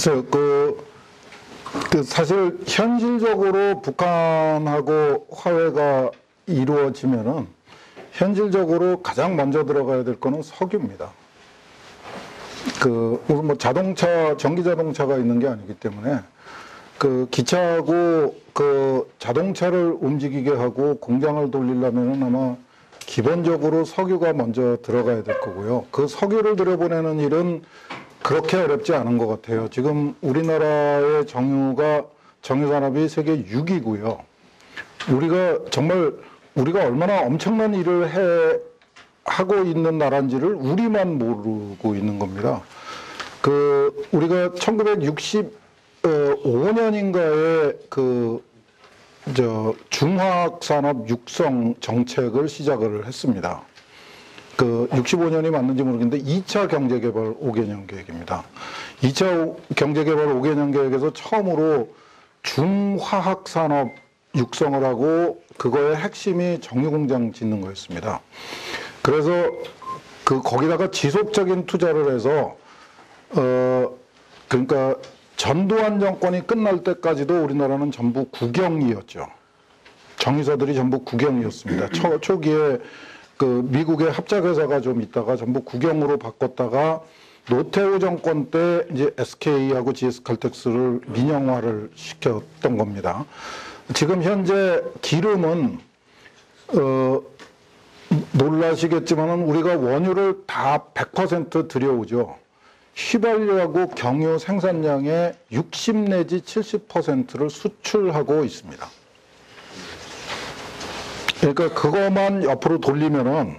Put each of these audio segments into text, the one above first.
글쎄요, 그, 그 사실 현실적으로 북한하고 화해가 이루어지면은 현실적으로 가장 먼저 들어가야 될 거는 석유입니다. 그, 무슨 뭐 자동차, 전기 자동차가 있는 게 아니기 때문에 그 기차하고 그 자동차를 움직이게 하고 공장을 돌리려면은 아마 기본적으로 석유가 먼저 들어가야 될 거고요. 그 석유를 들여보내는 일은 그렇게 어렵지 않은 것 같아요. 지금 우리나라의 정유가 정유 산업이 세계 6위고요. 우리가 정말 우리가 얼마나 엄청난 일을 해 하고 있는 나라인지를 우리만 모르고 있는 겁니다. 그 우리가 1965년인가에 그 저 중화학 산업 육성 정책을 시작을 했습니다. 그 65년이 맞는지 모르겠는데 2차 경제개발 5개년 계획입니다. 2차 경제개발 5개년 계획에서 처음으로 중화학 산업 육성을 하고 그거의 핵심이 정유공장 짓는 거였습니다. 그래서 그 거기다가 지속적인 투자를 해서 어 그러니까 전두환 정권이 끝날 때까지도 우리나라는 전부 국영이었죠. 정유사들이 전부 국영이었습니다. 초, 초기에 그 미국의 합작회사가 좀 있다가 전부 국영으로 바꿨다가 노태우 정권 때 이제 SK하고 GS칼텍스를 민영화를 시켰던 겁니다. 지금 현재 기름은 어 놀라시겠지만은 우리가 원유를 다 100% 들여오죠. 휘발유하고 경유 생산량의 60 내지 70%를 수출하고 있습니다. 그러니까 그것만 옆으로 돌리면은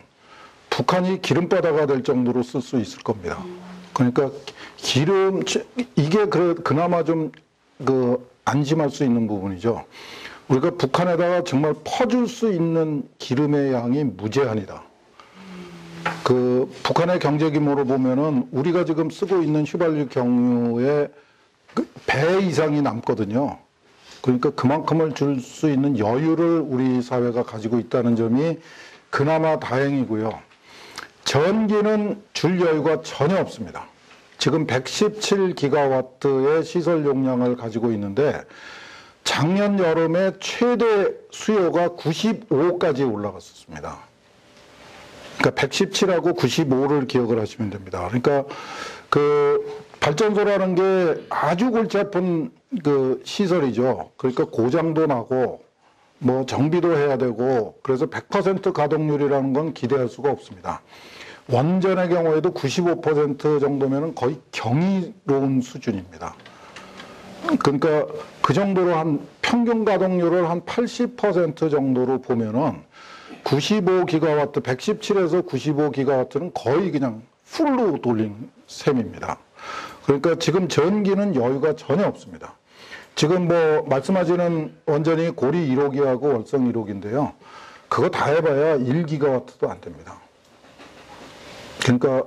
북한이 기름바다가 될 정도로 쓸 수 있을 겁니다. 그러니까 기름 이게 그 그나마 좀 그 안심할 수 있는 부분이죠. 우리가 북한에다가 정말 퍼줄 수 있는 기름의 양이 무제한이다. 그 북한의 경제 규모로 보면은 우리가 지금 쓰고 있는 휘발유 경유의 그배 이상이 남거든요. 그러니까 그만큼을 줄 수 있는 여유를 우리 사회가 가지고 있다는 점이 그나마 다행이고요. 전기는 줄 여유가 전혀 없습니다. 지금 117기가와트의 시설 용량을 가지고 있는데 작년 여름에 최대 수요가 95까지 올라갔었습니다. 그러니까 117하고 95를 기억을 하시면 됩니다. 그러니까 그 발전소라는 게 아주 골치 아픈 그 시설이죠. 그러니까 고장도 나고 뭐 정비도 해야 되고 그래서 100% 가동률이라는 건 기대할 수가 없습니다. 원전의 경우에도 95% 정도면은 거의 경이로운 수준입니다. 그러니까 그 정도로 한 평균 가동률을 한 80% 정도로 보면은 95기가와트, 117에서 95기가와트는 거의 그냥 풀로 돌린 셈입니다. 그러니까 지금 전기는 여유가 전혀 없습니다. 지금 뭐 말씀하시는 원전이 고리 1호기하고 월성 1호기인데요. 그거 다 해봐야 1기가와트도 안 됩니다. 그러니까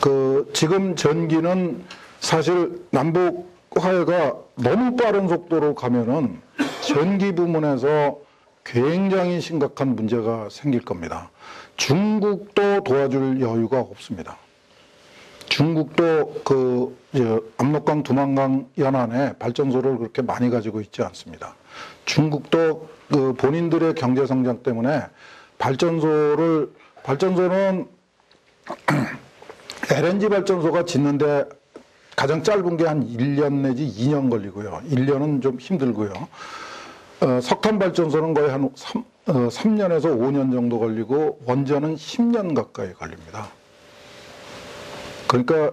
그 지금 전기는 사실 남북 화해가 너무 빠른 속도로 가면은 전기 부문에서 굉장히 심각한 문제가 생길 겁니다. 중국도 도와줄 여유가 없습니다. 중국도 그 압록강 두만강 연안에 발전소를 그렇게 많이 가지고 있지 않습니다. 중국도 그 본인들의 경제 성장 때문에 발전소를 발전소는 LNG 발전소가 짓는데 가장 짧은 게 한 1년 내지 2년 걸리고요. 1년은 좀 힘들고요. 어, 석탄 발전소는 거의 한 3, 어, 3년에서 5년 정도 걸리고 원전은 10년 가까이 걸립니다. 그러니까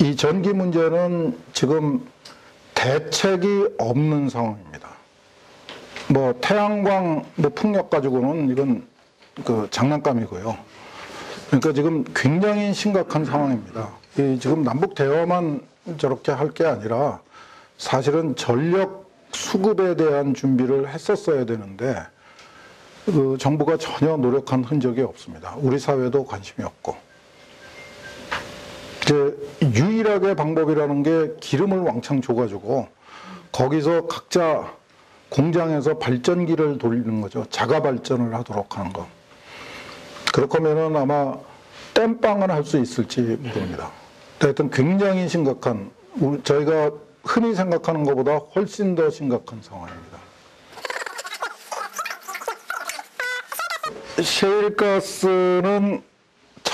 이 전기 문제는 지금 대책이 없는 상황입니다. 뭐 태양광 뭐 풍력 가지고는 이건 그 장난감이고요. 그러니까 지금 굉장히 심각한 상황입니다. 이 지금 남북 대화만 저렇게 할 게 아니라 사실은 전력 수급에 대한 준비를 했었어야 되는데 그 정부가 전혀 노력한 흔적이 없습니다. 우리 사회도 관심이 없고. 유일하게 방법이라는 게 기름을 왕창 줘가지고 거기서 각자 공장에서 발전기를 돌리는 거죠. 자가 발전을 하도록 하는 거. 그렇게 하면은 아마 땜빵을 할 수 있을지 모릅니다. 하여튼 굉장히 심각한 저희가 흔히 생각하는 것보다 훨씬 더 심각한 상황입니다. 셰일가스는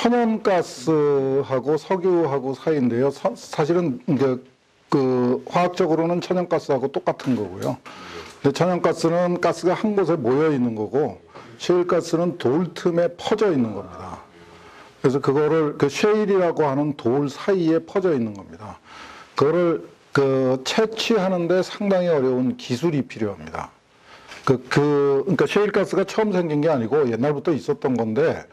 천연가스하고 석유하고 사이인데요. 사, 사실은 이제 그 화학적으로는 천연가스하고 똑같은 거고요. 근데 천연가스는 가스가 한 곳에 모여 있는 거고 셰일가스는 돌 틈에 퍼져 있는 겁니다. 그래서 그거를 그 셰일이라고 하는 돌 사이에 퍼져 있는 겁니다. 그거를 그 채취하는데 상당히 어려운 기술이 필요합니다. 그, 그, 그러니까 셰일가스가 처음 생긴 게 아니고 옛날부터 있었던 건데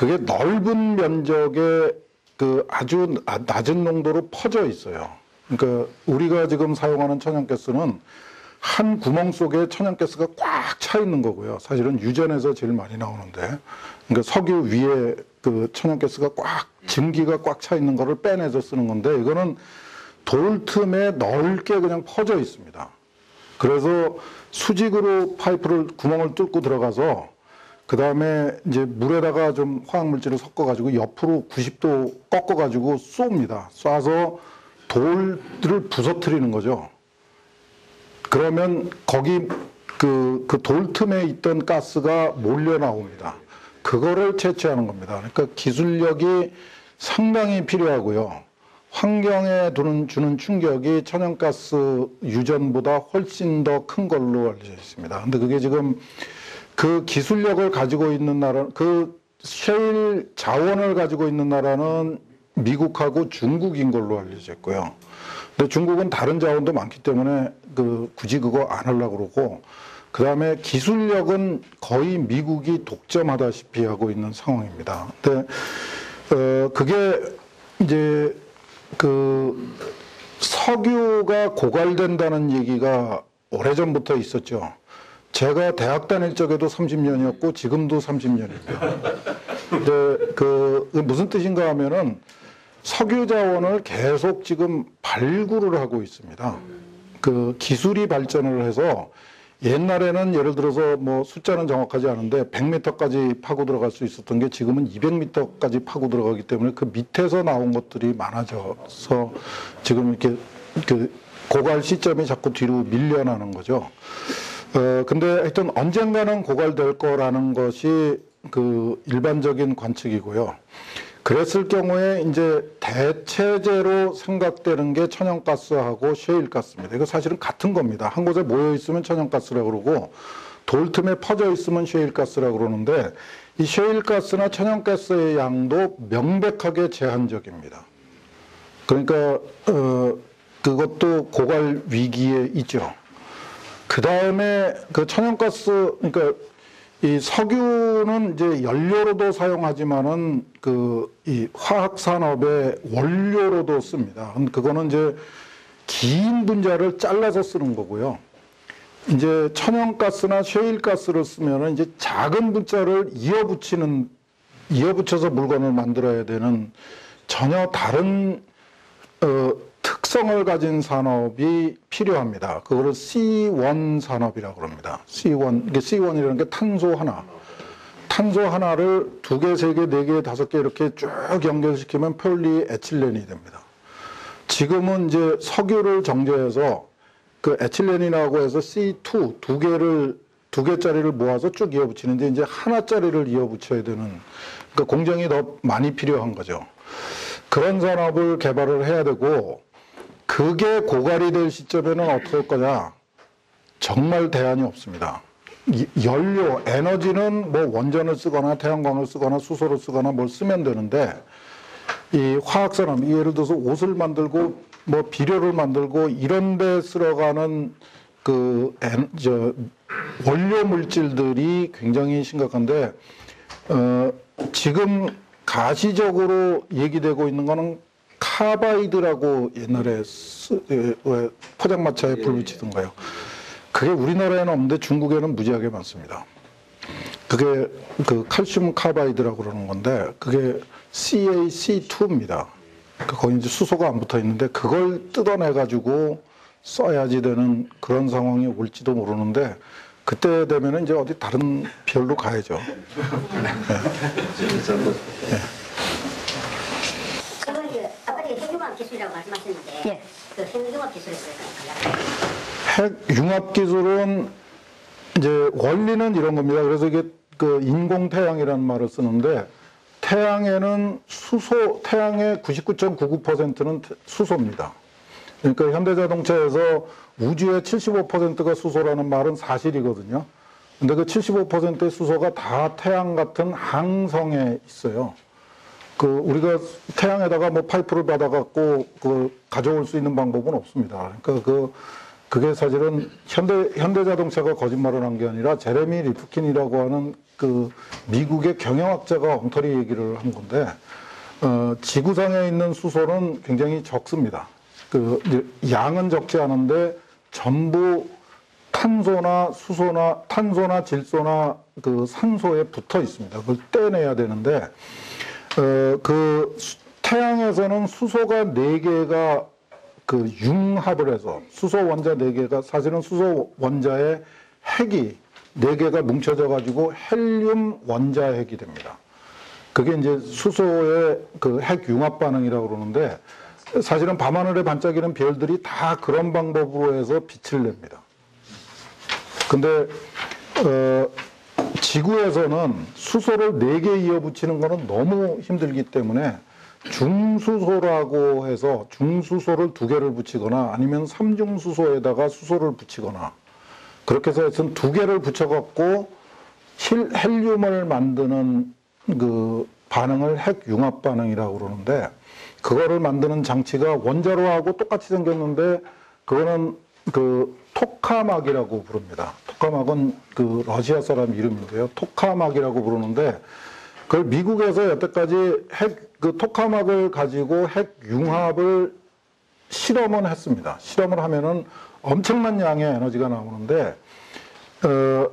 그게 넓은 면적에 그 아주 나- 낮은 농도로 퍼져 있어요. 그러니까 우리가 지금 사용하는 천연가스는 한 구멍 속에 천연가스가 꽉 차 있는 거고요. 사실은 유전에서 제일 많이 나오는데, 그러니까 석유 위에 그 천연가스가 꽉 증기가 꽉 차 있는 거를 빼내서 쓰는 건데, 이거는 돌 틈에 넓게 그냥 퍼져 있습니다. 그래서 수직으로 파이프를 구멍을 뚫고 들어가서 그 다음에 이제 물에다가 좀 화학물질을 섞어가지고 옆으로 90도 꺾어가지고 쏩니다. 쏴서 돌들을 부서뜨리는 거죠. 그러면 거기 그, 그 돌 틈에 있던 가스가 몰려 나옵니다. 그거를 채취하는 겁니다. 그러니까 기술력이 상당히 필요하고요. 환경에 두는, 주는 충격이 천연가스 유전보다 훨씬 더 큰 걸로 알려져 있습니다. 근데 그게 지금 그 기술력을 가지고 있는 나라, 그 셰일 자원을 가지고 있는 나라는 미국하고 중국인 걸로 알려져 있고요. 근데 중국은 다른 자원도 많기 때문에 그 굳이 그거 안 하려고 그러고 그 다음에 기술력은 거의 미국이 독점하다시피 하고 있는 상황입니다. 근데 어 그게 이제 그 석유가 고갈된다는 얘기가 오래전부터 있었죠. 제가 대학 다닐 적에도 30년이었고 지금도 30년입니다. 근데 그 무슨 뜻인가 하면은 석유 자원을 계속 지금 발굴을 하고 있습니다. 그 기술이 발전을 해서 옛날에는 예를 들어서 뭐 숫자는 정확하지 않은데 100m까지 파고 들어갈 수 있었던 게 지금은 200m까지 파고 들어가기 때문에 그 밑에서 나온 것들이 많아져서 지금 이렇게 그 고갈 시점이 자꾸 뒤로 밀려나는 거죠. 어, 근데 하여튼 언젠가는 고갈될 거라는 것이 그 일반적인 관측이고요. 그랬을 경우에 이제 대체제로 생각되는 게 천연가스하고 셰일가스입니다. 이거 사실은 같은 겁니다. 한 곳에 모여 있으면 천연가스라고 그러고 돌 틈에 퍼져 있으면 셰일가스라고 그러는데 이 셰일가스나 천연가스의 양도 명백하게 제한적입니다. 그러니까 어, 그것도 고갈 위기에 있죠. 그 다음에 그 천연가스, 그러니까 이 석유는 이제 연료로도 사용하지만은 그 이 화학 산업의 원료로도 씁니다. 근데 그거는 이제 긴 분자를 잘라서 쓰는 거고요. 이제 천연가스나 셰일가스를 쓰면은 이제 작은 분자를 이어붙이는 이어붙여서 물건을 만들어야 되는 전혀 다른 어, 특성을 가진 산업이 필요합니다. 그거를 C1 산업이라고 합니다. C1, 이게 C1이라는 게 탄소 하나. 탄소 하나를 두 개, 세 개, 네 개, 다섯 개 이렇게 쭉 연결시키면 폴리 에틸렌이 됩니다. 지금은 이제 석유를 정제해서 그 에틸렌이라고 해서 C2 두 개를 두 개짜리를 모아서 쭉 이어붙이는데 이제 하나짜리를 이어붙여야 되는 그러니까 공정이 더 많이 필요한 거죠. 그런 산업을 개발을 해야 되고 그게 고갈이 될 시점에는 할 거냐? 정말 대안이 없습니다. 이- 연료, 에너지는 뭐 원전을 쓰거나 태양광을 쓰거나 수소를 쓰거나 뭘 쓰면 되는데 이 화학산업, 예를 들어서 옷을 만들고 뭐 비료를 만들고 이런 데 쓸어가는 그, 엔- 저, 원료 물질들이 굉장히 심각한데, 어, 지금 가시적으로 얘기되고 있는 거는 카바이드라고 옛날에 왜 포장마차에 불 붙이던가요. 그게 우리나라에는 없는데 중국에는 무지하게 많습니다. 그게 그 칼슘 카바이드라고 그러는 건데 그게 CaC2입니다. 거기 이제 수소가 안 붙어 있는데 그걸 뜯어내 가지고 써야지 되는 그런 상황이 올지도 모르는데 그때 되면은 이제 어디 다른 별로 가야죠. 그러 면 그 아까 전에 핵융합 기술은 이제 원리는 이런 겁니다. 그래서 이게 그 인공 태양이라는 말을 쓰는데 태양에는 수소, 태양의 99.99%는 수소입니다. 그러니까 현대자동차에서 우주의 75%가 수소라는 말은 사실이거든요. 근데 그 75%의 수소가 다 태양 같은 항성에 있어요. 그 우리가 태양에다가 뭐 파이프를 박아갖고 그 가져올 수 있는 방법은 없습니다. 그러니까 그 그게 사실은 현대 현대 자동차가 거짓말을 한 게 아니라 제레미 리프킨이라고 하는 그 미국의 경영학자가 엉터리 얘기를 한 건데 어, 지구상에 있는 수소는 굉장히 적습니다. 그 양은 적지 않은데 전부 탄소나 수소나 탄소나 질소나 그 산소에 붙어 있습니다. 그걸 떼내야 되는데 어, 그 수- 태양에서는 수소가 네개가 그 융합을 해서 수소 원자 네개가 사실은 수소 원자의 핵이 네개가 뭉쳐져 가지고 헬륨 원자 핵이 됩니다. 그게 이제 수소의 그 핵 융합 반응이라고 그러는데 사실은 밤하늘에 반짝이는 별들이 다 그런 방법으로 해서 빛을 냅니다. 근데 어, 지구에서는 수소를 네 개 이어 붙이는 거는 너무 힘들기 때문에 중수소라고 해서 중수소를 두 개를 붙이거나 아니면 삼중수소에다가 수소를 붙이거나 그렇게 해서 하여튼 두 개를 붙여갖고 힐- 헬륨을 만드는 그 반응을 핵 융합 반응이라고 그러는데 그거를 만드는 장치가 원자로하고 똑같이 생겼는데 그거는 그 토카막이라고 부릅니다. 토카막은 그 러시아 사람 이름인데요. 토카막이라고 부르는데 그걸 미국에서 여태까지 핵 그 토카막을 가지고 핵 융합을 실험은 했습니다. 실험을 하면은 엄청난 양의 에너지가 나오는데 어,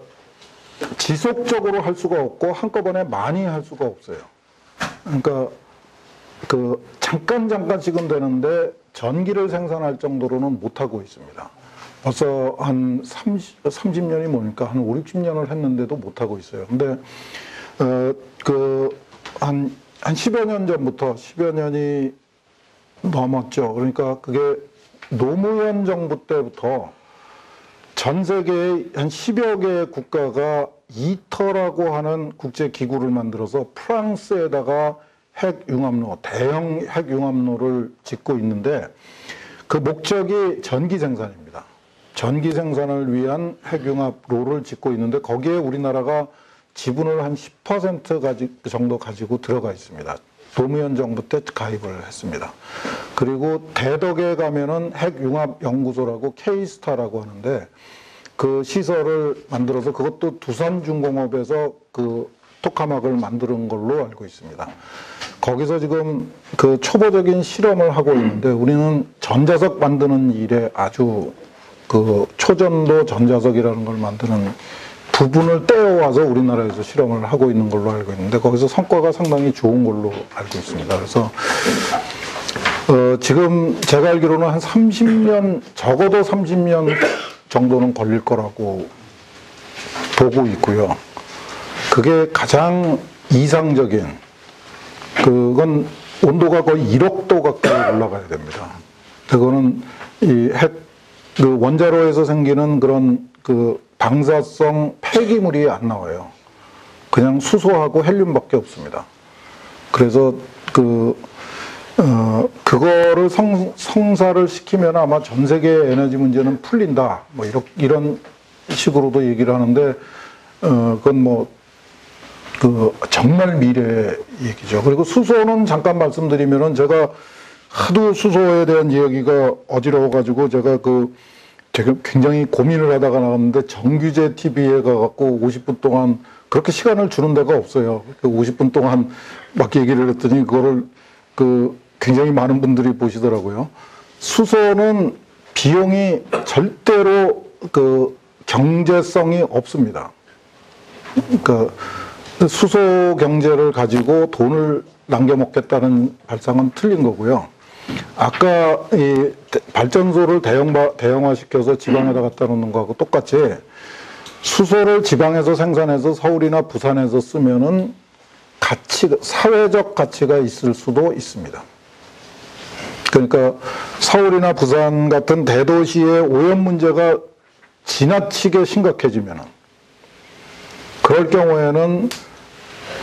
지속적으로 할 수가 없고 한꺼번에 많이 할 수가 없어요. 그러니까 그 잠깐 잠깐씩은 되는데 전기를 생산할 정도로는 못 하고 있습니다. 벌써 한 30, 30년이 뭡니까? 한 5, 60년을 했는데도 못 하고 있어요. 근데 어, 그 한 한 10여 년 전부터 10여 년이 넘었죠. 그러니까 그게 노무현 정부 때부터 전 세계의 한 10여 개의 국가가 이터라고 하는 국제 기구를 만들어서 프랑스에다가 핵 융합로, 대형 핵 융합로를 짓고 있는데 그 목적이 전기 생산입니다. 전기 생산을 위한 핵 융합로를 짓고 있는데 거기에 우리나라가 지분을 한 10% 가지, 정도 가지고 들어가 있습니다. 노무현 정부 때 가입을 했습니다. 그리고 대덕에 가면은 핵융합연구소라고 K스타라고 하는데 그 시설을 만들어서 그것도 두산중공업에서 그 토카막을 만드는 걸로 알고 있습니다. 거기서 지금 그 초보적인 실험을 하고 있는데 우리는 전자석 만드는 일에 아주 그 초전도 전자석이라는 걸 만드는 부분을 떼어와서 우리나라에서 실험을 하고 있는 걸로 알고 있는데 거기서 성과가 상당히 좋은 걸로 알고 있습니다. 그래서 어, 지금 제가 알기로는 한 30년, 적어도 30년 정도는 걸릴 거라고 보고 있고요. 그게 가장 이상적인, 그건 온도가 거의 1억 도 가까이 올라가야 됩니다. 그거는 이 핵, 그 원자로에서 생기는 그런 그 방사성 폐기물이 안 나와요. 그냥 수소하고 헬륨밖에 없습니다. 그래서 그, 어, 그거를 성, 성사를 시키면 아마 전 세계의 에너지 문제는 풀린다. 뭐, 이런, 이런 식으로도 얘기를 하는데, 어, 그건 뭐, 그, 정말 미래 얘기죠. 그리고 수소는 잠깐 말씀드리면은 제가 하도 수소에 대한 이야기가 어지러워가지고 제가 그, 제가 굉장히 고민을 하다가 나왔는데 정규제 TV에 가갖고 50분 동안 그렇게 시간을 주는 데가 없어요. 50분 동안 막 얘기를 했더니 그거를 그 굉장히 많은 분들이 보시더라고요. 수소는 비용이 절대로 그 경제성이 없습니다. 그러니까 수소 경제를 가지고 돈을 남겨먹겠다는 발상은 틀린 거고요. 아까 이 대- 발전소를 대형화, 대형화시켜서 지방에다 갖다 놓는 거하고 똑같이 수소를 지방에서 생산해서 서울이나 부산에서 쓰면은 가치, 사회적 가치가 있을 수도 있습니다. 그러니까 서울이나 부산 같은 대도시의 오염 문제가 지나치게 심각해지면은 그럴 경우에는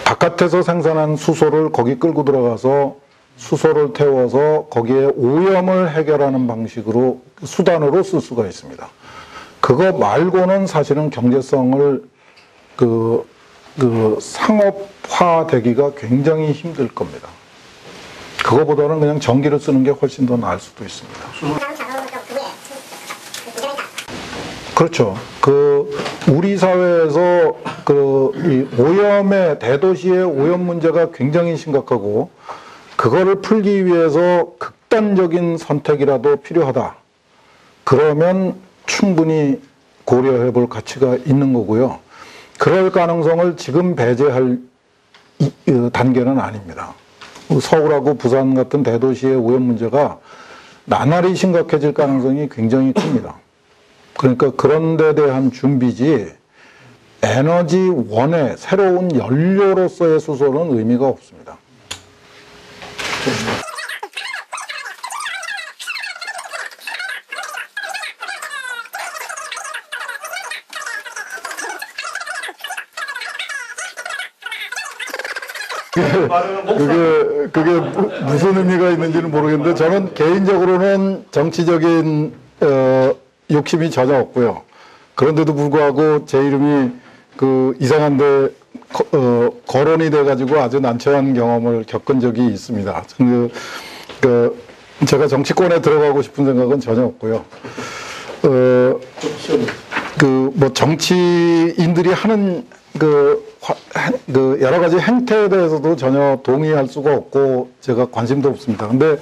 바깥에서 생산한 수소를 거기 끌고 들어가서 수소를 태워서 거기에 오염을 해결하는 방식으로 수단으로 쓸 수가 있습니다. 그거 말고는 사실은 경제성을 그, 그 상업화 되기가 굉장히 힘들 겁니다. 그거보다는 그냥 전기를 쓰는 게 훨씬 더 나을 수도 있습니다. 그렇죠. 그 우리 사회에서 그이 오염의 대도시의 오염 문제가 굉장히 심각하고 그거를 풀기 위해서 극단적인 선택이라도 필요하다. 그러면 충분히 고려해 볼 가치가 있는 거고요. 그럴 가능성을 지금 배제할 이- 어, 단계는 아닙니다. 서울하고 부산 같은 대도시의 오염 문제가 나날이 심각해질 가능성이 굉장히 큽니다. 그러니까 그런 데 대한 준비지 에너지 원의 새로운 연료로서의 수소는 의미가 없습니다. 그게 그게 무- 무슨 의미가 있는지는 모르겠는데 저는 개인적으로는 정치적인 어, 욕심이 전혀 없고요. 그런데도 불구하고 제 이름이 그 이상한데 거, 어, 거론이 돼가지고 아주 난처한 경험을 겪은 적이 있습니다. 그, 그 제가 정치권에 들어가고 싶은 생각은 전혀 없고요. 어, 그 뭐 정치인들이 하는 그, 그 여러 가지 행태에 대해서도 전혀 동의할 수가 없고 제가 관심도 없습니다. 근데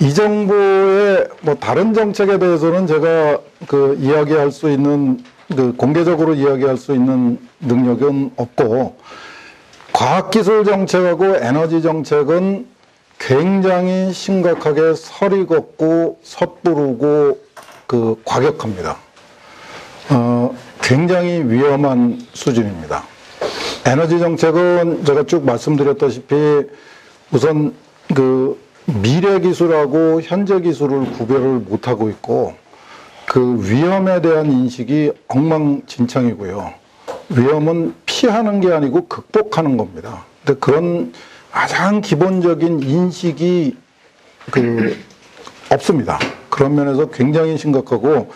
이 정부의 뭐 다른 정책에 대해서는 제가 그 이야기할 수 있는 그 공개적으로 이야기할 수 있는 능력은 없고 과학기술 정책하고 에너지 정책은 굉장히 심각하게 설이 걷고 섣부르고 그 과격합니다. 어, 굉장히 위험한 수준입니다. 에너지 정책은 제가 쭉 말씀드렸다시피 우선 그 미래 기술하고 현재 기술을 구별을 못하고 있고 그 위험에 대한 인식이 엉망진창이고요. 위험은 피하는 게 아니고 극복하는 겁니다. 근데 그런 가장 기본적인 인식이 그 없습니다. 그런 면에서 굉장히 심각하고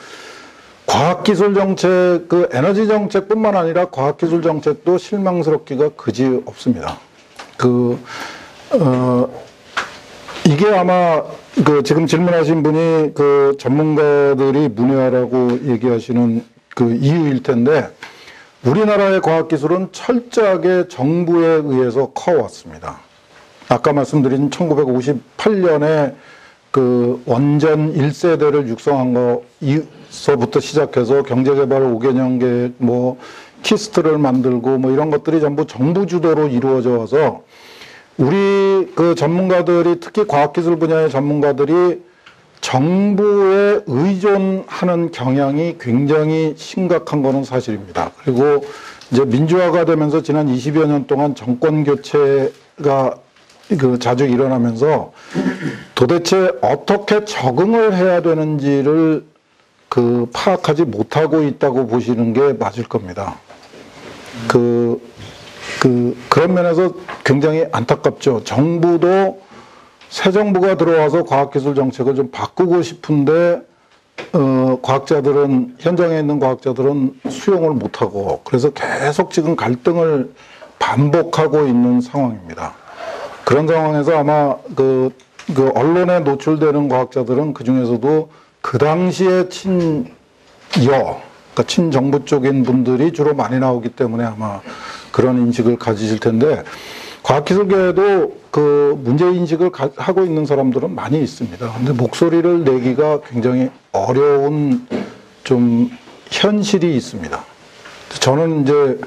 과학기술 정책, 그 에너지 정책뿐만 아니라 과학기술 정책도 실망스럽기가 그지 없습니다. 그, 어, 이게 아마 그 지금 질문하신 분이 그 전문가들이 문외하라고 얘기하시는 그 이유일 텐데 우리나라의 과학기술은 철저하게 정부에 의해서 커왔습니다. 아까 말씀드린 1958년에 그 원전 1세대를 육성한 거 서부터 시작해서 경제개발 5개년 계획, 뭐 KIST를 만들고 뭐 이런 것들이 전부 정부 주도로 이루어져 와서 우리 그 전문가들이 특히 과학기술 분야의 전문가들이 정부에 의존하는 경향이 굉장히 심각한 거는 사실입니다. 그리고 이제 민주화가 되면서 지난 20여 년 동안 정권 교체가 그 자주 일어나면서 도대체 어떻게 적응을 해야 되는지를 그 파악하지 못하고 있다고 보시는 게 맞을 겁니다. 그, 그, 그런 면에서 굉장히 안타깝죠. 정부도 새 정부가 들어와서 과학기술 정책을 좀 바꾸고 싶은데, 어, 과학자들은, 현장에 있는 과학자들은 수용을 못하고, 그래서 계속 지금 갈등을 반복하고 있는 상황입니다. 그런 상황에서 아마 그, 그 언론에 노출되는 과학자들은 그 중에서도 그 당시에 친여, 그러니까 친정부 쪽인 분들이 주로 많이 나오기 때문에 아마 그런 인식을 가지실 텐데 과학기술계에도 그 문제 인식을 가- 하고 있는 사람들은 많이 있습니다. 근데 목소리를 내기가 굉장히 어려운 좀 현실이 있습니다. 저는 이제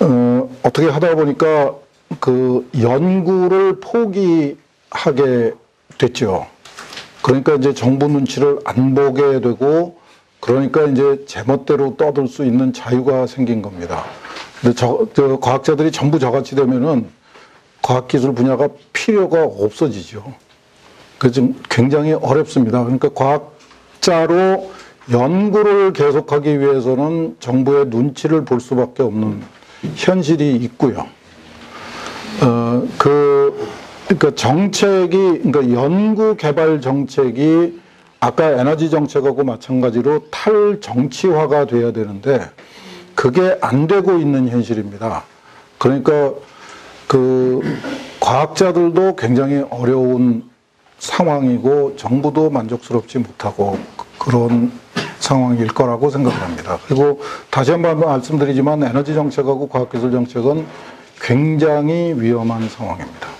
어, 어떻게 하다 보니까 그 연구를 포기하게 됐죠. 그러니까 이제 정부 눈치를 안 보게 되고 그러니까 이제 제멋대로 떠들 수 있는 자유가 생긴 겁니다. 근데 저, 저 과학자들이 전부 저같이 되면은 과학기술 분야가 필요가 없어지죠. 그 지금 굉장히 어렵습니다. 그러니까 과학자로 연구를 계속하기 위해서는 정부의 눈치를 볼 수밖에 없는 현실이 있고요. 어, 그, 그러니까 정책이, 그러니까 연구 개발 정책이 아까 에너지 정책하고 마찬가지로 탈정치화가 돼야 되는데 그게 안 되고 있는 현실입니다. 그러니까 그 과학자들도 굉장히 어려운 상황이고 정부도 만족스럽지 못하고 그런 상황일 거라고 생각합니다. 그리고 다시 한 번 말씀드리지만 에너지 정책하고 과학기술 정책은 굉장히 위험한 상황입니다.